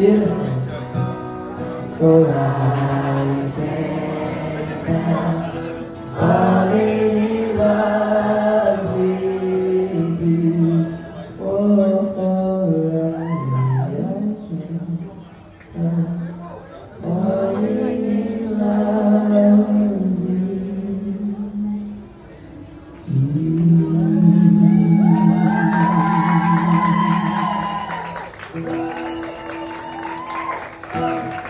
beautiful. So I came down, falling in love with you. Oh, oh I came down, falling in love with you. Hello.